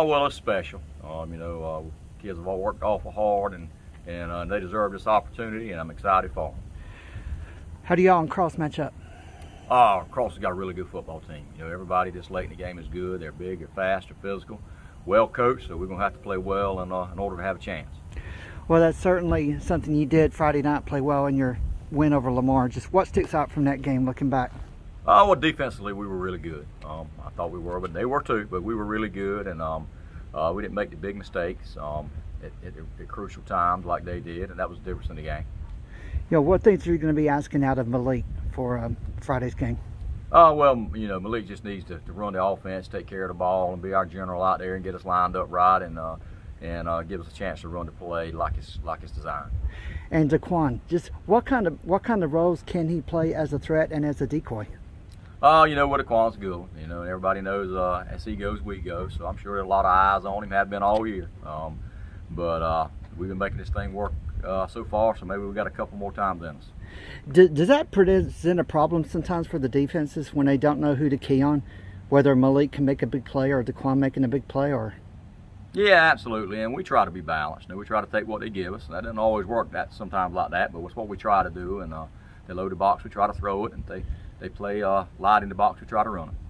Oh well, it's special. Um, you know, uh, kids have all worked awful hard, and and uh, they deserve this opportunity, and I'm excited for them. How do y'all and Cross match up? Uh, Cross has got a really good football team. You know, everybody this late in the game is good. They're big, they're fast, they're physical, well coached. So we're gonna have to play well in, uh, in order to have a chance. Well, that's certainly something you did Friday night, play well in your win over Lamar. Just what sticks out from that game looking back? Uh, well, defensively, we were really good. Um, I thought we were, but they were too. But we were really good, and um, uh, we didn't make the big mistakes um, at, at, at, crucial times like they did, and that was the difference in the game. You know, what things are you going to be asking out of Malik for um, Friday's game? Uh, well, you know, Malik just needs to, to, run the offense, take care of the ball, and be our general out there and get us lined up right, and uh, and uh, give us a chance to run the play like it's like it's designed. And Daquan, just what kind of what kind of roles can he play as a threat and as a decoy? Uh, you know what Daquan's good. You know, everybody knows uh, as he goes, we go. So I'm sure a lot of eyes on him, have been all year. Um, but uh, we've been making this thing work uh, so far, so maybe we've got a couple more times in us. Do, does that present a problem sometimes for the defenses when they don't know who to key on, whether Malik can make a big play or Daquan making a big play, or? Yeah, absolutely, and we try to be balanced. You know, we try to take what they give us. That doesn't always work. That sometimes like that, but it's what we try to do. And uh, they load the box, we try to throw it, and they they play uh, a light in the box, we try to run it.